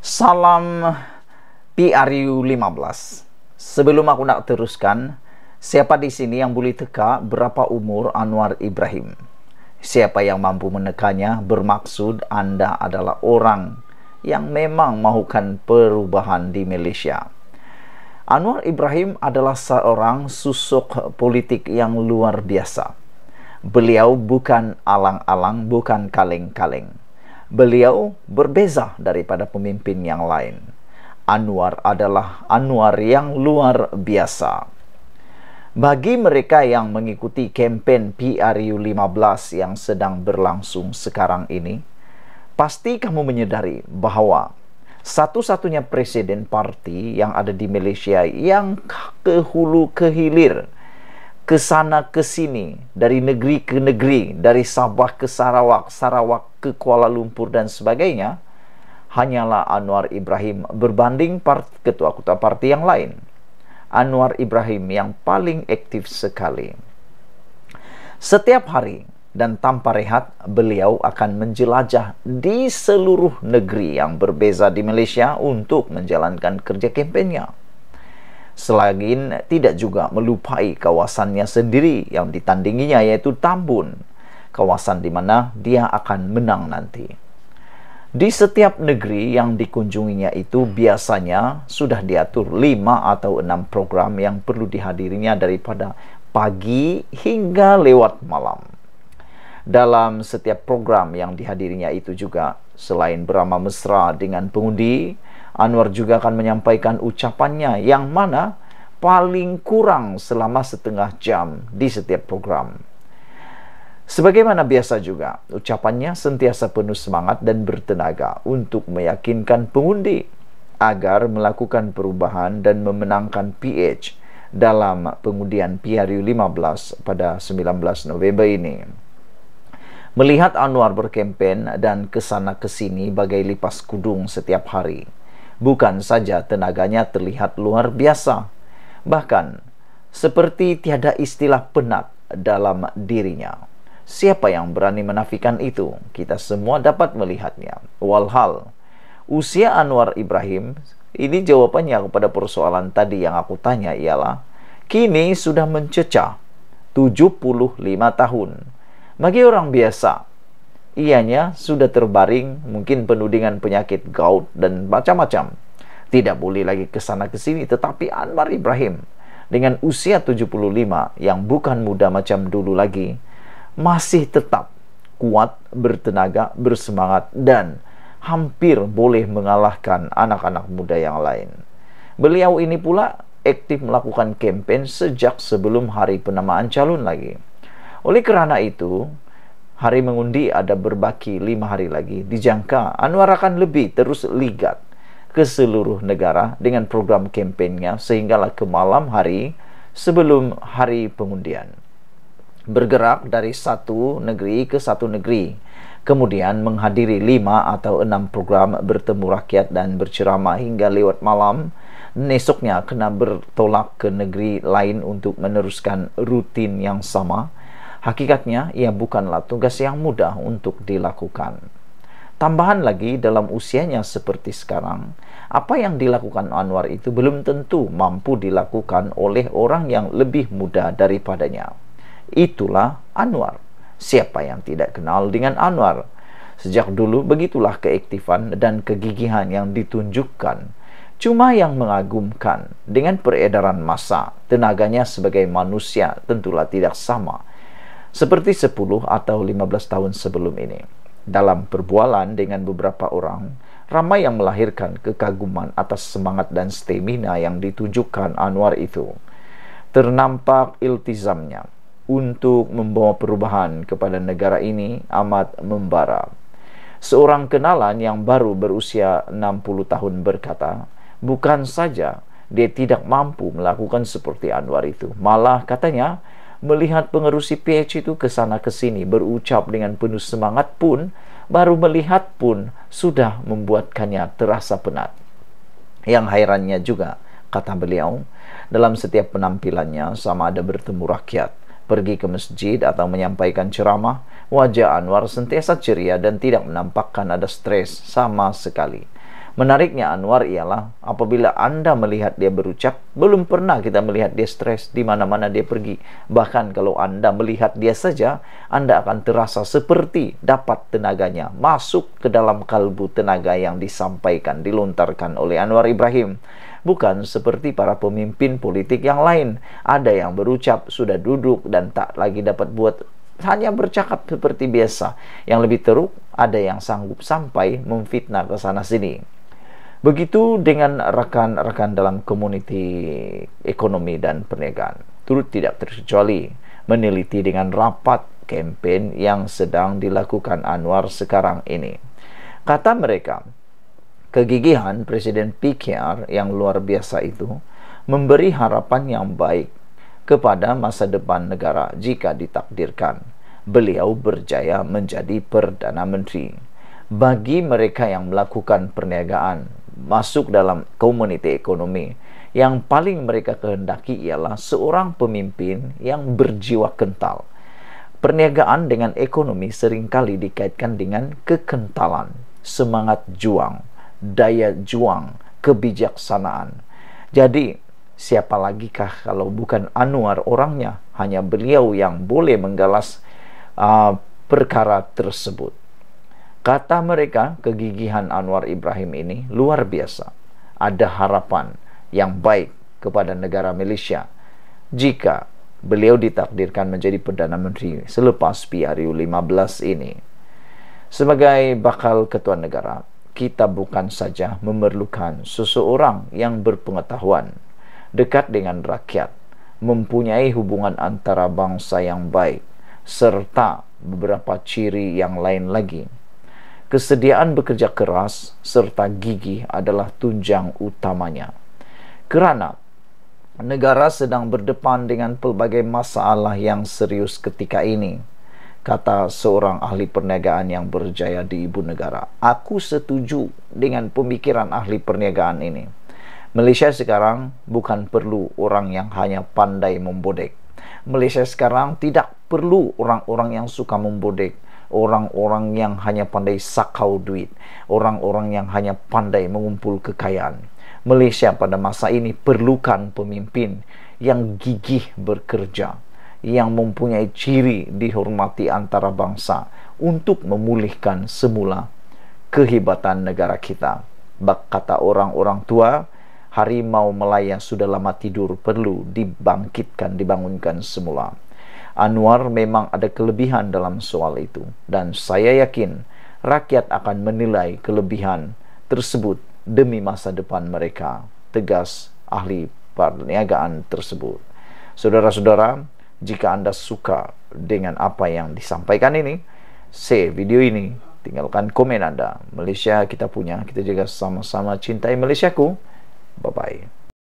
Salam PRU 15. Sebelum aku nak teruskan, siapa di sini yang boleh teka berapa umur Anwar Ibrahim? Siapa yang mampu menekannya bermaksud Anda adalah orang yang memang mahukan perubahan di Malaysia. Anwar Ibrahim adalah seorang susuk politik yang luar biasa. Beliau bukan alang-alang, bukan kaleng-kaleng. Beliau berbeza daripada pemimpin yang lain. Anwar adalah Anwar yang luar biasa. Bagi mereka yang mengikuti kempen PRU 15 yang sedang berlangsung sekarang ini, pasti kamu menyadari bahawa satu-satunya presiden parti yang ada di Malaysia yang ke hulu ke hilir, ke sana ke sini, dari negeri ke negeri, dari Sabah ke Sarawak, Sarawak ke Kuala Lumpur dan sebagainya, hanyalah Anwar Ibrahim berbanding part, ketua-ketua parti yang lain. Anwar Ibrahim yang paling aktif sekali. Setiap hari dan tanpa rehat, beliau akan menjelajah di seluruh negeri yang berbeza di Malaysia untuk menjalankan kerja kempennya. Selain tidak juga melupai kawasannya sendiri yang ditandinginya yaitu Tambun, kawasan di mana dia akan menang nanti. Di setiap negeri yang dikunjunginya itu biasanya sudah diatur lima atau enam program yang perlu dihadirinya daripada pagi hingga lewat malam. Dalam setiap program yang dihadirinya itu juga, selain beramah mesra dengan pengundi, Anwar juga akan menyampaikan ucapannya yang mana paling kurang selama setengah jam di setiap program. Sebagaimana biasa juga, ucapannya sentiasa penuh semangat dan bertenaga untuk meyakinkan pengundi agar melakukan perubahan dan memenangkan PH dalam pengundian PRU 15 pada 19 November ini. Melihat Anwar berkempen dan ke sana ke sini bagai lipas kudung setiap hari, bukan saja tenaganya terlihat luar biasa, bahkan seperti tiada istilah penat dalam dirinya. Siapa yang berani menafikan itu? Kita semua dapat melihatnya. Walhal, usia Anwar Ibrahim, ini jawabannya kepada persoalan tadi yang aku tanya ialah, kini sudah mencecah 75 tahun. Bagi orang biasa, ianya sudah terbaring mungkin penuh dengan penyakit gout dan macam-macam. Tidak boleh lagi ke sana ke sini tetapi Anwar Ibrahim dengan usia 75 yang bukan muda macam dulu lagi masih tetap kuat, bertenaga, bersemangat dan hampir boleh mengalahkan anak-anak muda yang lain. Beliau ini pula aktif melakukan kempen sejak sebelum hari penamaan calon lagi. Oleh kerana itu, hari mengundi ada berbaki lima hari lagi. Dijangka Anwar akan lebih terus ligat ke seluruh negara dengan program kempennya sehinggalah ke malam hari sebelum hari pengundian. Bergerak dari satu negeri ke satu negeri. Kemudian menghadiri lima atau enam program bertemu rakyat dan berceramah hingga lewat malam. Esoknya kena bertolak ke negeri lain untuk meneruskan rutin yang sama Hakikatnya, ia bukanlah tugas yang mudah untuk dilakukan. Tambahan lagi, dalam usianya seperti sekarang, apa yang dilakukan Anwar itu belum tentu mampu dilakukan oleh orang yang lebih muda daripadanya. Itulah Anwar. Siapa yang tidak kenal dengan Anwar? Sejak dulu begitulah keaktifan dan kegigihan yang ditunjukkan. Cuma yang mengagumkan dengan peredaran masa, tenaganya sebagai manusia tentulah tidak sama seperti 10 atau 15 tahun sebelum ini. Dalam perbualan dengan beberapa orang, ramai yang melahirkan kekaguman atas semangat dan stamina yang ditunjukkan Anwar itu. Ternampak iltizamnya untuk membawa perubahan kepada negara ini amat membara. Seorang kenalan yang baru berusia 60 tahun berkata, bukan saja dia tidak mampu melakukan seperti Anwar itu, malah katanya melihat pengerusi PH itu ke sana ke sini berucap dengan penuh semangat pun baru melihat pun sudah membuatkannya terasa penat. Yang hairannya juga kata beliau dalam setiap penampilannya sama ada bertemu rakyat pergi ke masjid atau menyampaikan ceramah, wajah Anwar sentiasa ceria dan tidak menampakkan ada stres sama sekali. Menariknya Anwar ialah apabila Anda melihat dia berucap, belum pernah kita melihat dia stres di mana-mana dia pergi. Bahkan kalau Anda melihat dia saja, Anda akan terasa seperti dapat tenaganya masuk ke dalam kalbu tenaga yang disampaikan, dilontarkan oleh Anwar Ibrahim. Bukan seperti para pemimpin politik yang lain. Ada yang berucap sudah duduk dan tak lagi dapat buat hanya bercakap seperti biasa. Yang lebih teruk, ada yang sanggup sampai memfitnah ke sana sini. Begitu dengan rekan-rekan dalam komuniti ekonomi dan perniagaan. Turut tidak terkecuali meneliti dengan rapat kempen yang sedang dilakukan Anwar sekarang ini. Kata mereka, kegigihan Presiden PKR yang luar biasa itu memberi harapan yang baik kepada masa depan negara jika ditakdirkan beliau berjaya menjadi Perdana Menteri. Bagi mereka yang melakukan perniagaan masuk dalam komuniti ekonomi, yang paling mereka kehendaki ialah seorang pemimpin yang berjiwa kental. Perniagaan dengan ekonomi sering kali dikaitkan dengan kekentalan, semangat juang, daya juang, kebijaksanaan. Jadi, Siapa lagi kah kalau bukan Anwar orangnya? Hanya beliau yang boleh menggalas uh, perkara tersebut. Kata mereka, kegigihan Anwar Ibrahim ini luar biasa. Ada harapan yang baik kepada negara Malaysia jika beliau ditakdirkan menjadi Perdana Menteri selepas PRU 15 ini. Sebagai bakal ketua negara, kita bukan saja memerlukan seseorang yang berpengetahuan, dekat dengan rakyat, mempunyai hubungan antara bangsa yang baik, serta beberapa ciri yang lain lagi. Kesediaan bekerja keras serta gigi adalah tunjang utamanya. Kerana negara sedang berdepan dengan pelbagai masalah yang serius ketika ini, kata seorang ahli perniagaan yang berjaya di ibu negara. Aku setuju dengan pemikiran ahli perniagaan ini Malaysia sekarang bukan perlu orang yang hanya pandai membodek. Malaysia sekarang tidak perlu orang-orang yang suka membodek, orang-orang yang hanya pandai sakau duit, orang-orang yang hanya pandai mengumpul kekayaan. Malaysia pada masa ini perlukan pemimpin yang gigih bekerja, yang mempunyai ciri dihormati antara bangsa untuk memulihkan semula kehebatan negara kita. Bak kata orang-orang tua, harimau Melaya sudah lama tidur perlu dibangkitkan, dibangunkan semula. Anwar memang ada kelebihan dalam soal itu dan saya yakin rakyat akan menilai kelebihan tersebut demi masa depan mereka. Tegas ahli perniagaan tersebut. Saudara-saudara, jika Anda suka dengan apa yang disampaikan ini, share video ini, tinggalkan komen Anda. Malaysia kita punya, kita juga sama-sama cintai Malaysiaku. Bye bye.